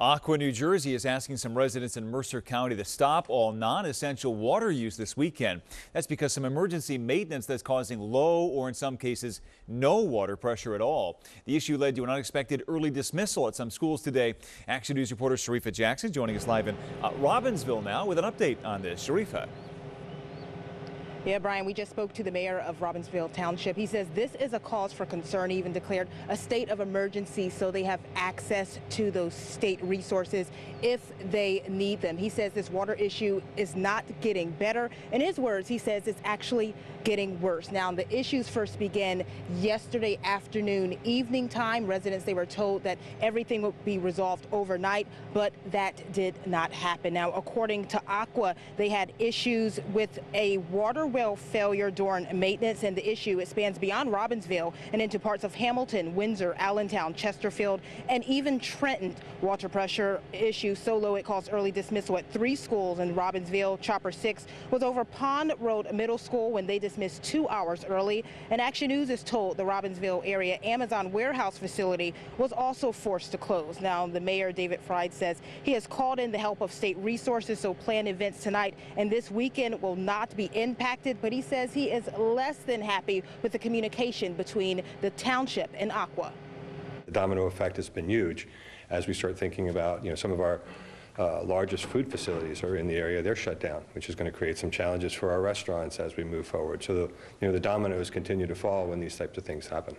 Aqua, New Jersey is asking some residents in Mercer County to stop all non-essential water use this weekend. That's because some emergency maintenance that's causing low or in some cases no water pressure at all. The issue led to an unexpected early dismissal at some schools today. Action News reporter Sharifa Jackson joining us live in uh, Robbinsville now with an update on this. Sharifa. Yeah, Brian, we just spoke to the mayor of Robbinsville Township. He says this is a cause for concern. He even declared a state of emergency so they have access to those state resources if they need them. He says this water issue is not getting better. In his words, he says it's actually getting worse. Now, the issues first began yesterday afternoon, evening time. Residents, they were told that everything would be resolved overnight, but that did not happen. Now, according to Aqua, they had issues with a water well failure during maintenance, and the issue spans beyond Robbinsville and into parts of Hamilton, Windsor, Allentown, Chesterfield, and even Trenton. Water pressure issue so low it caused early dismissal at three schools in Robbinsville. Chopper 6 was over Pond Road Middle School when they dismissed two hours early. And Action News is told the Robbinsville area Amazon warehouse facility was also forced to close. Now, the mayor, David Fried, says he has called in the help of state resources, so planned events tonight and this weekend will not be impacted but he says he is less than happy with the communication between the township and Aqua. The domino effect has been huge as we start thinking about, you know, some of our uh, largest food facilities are in the area, they're shut down, which is going to create some challenges for our restaurants as we move forward. So, the, you know, the dominoes continue to fall when these types of things happen.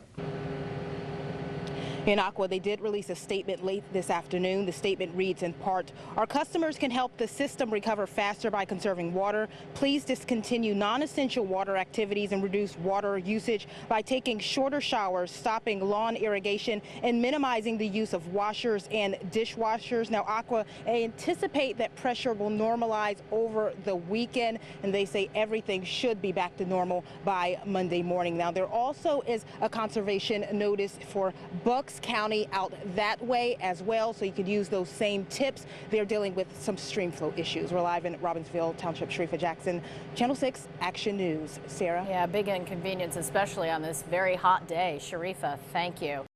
In Aqua, they did release a statement late this afternoon. The statement reads in part, our customers can help the system recover faster by conserving water. Please discontinue non-essential water activities and reduce water usage by taking shorter showers, stopping lawn irrigation, and minimizing the use of washers and dishwashers. Now, Aqua anticipate that pressure will normalize over the weekend, and they say everything should be back to normal by Monday morning. Now, there also is a conservation notice for Bucks County out that way as well, so you could use those same tips. They're dealing with some stream flow issues. We're live in Robbinsville Township. Sharifa Jackson, Channel 6 Action News. Sarah? Yeah, big inconvenience, especially on this very hot day. Sharifa, thank you.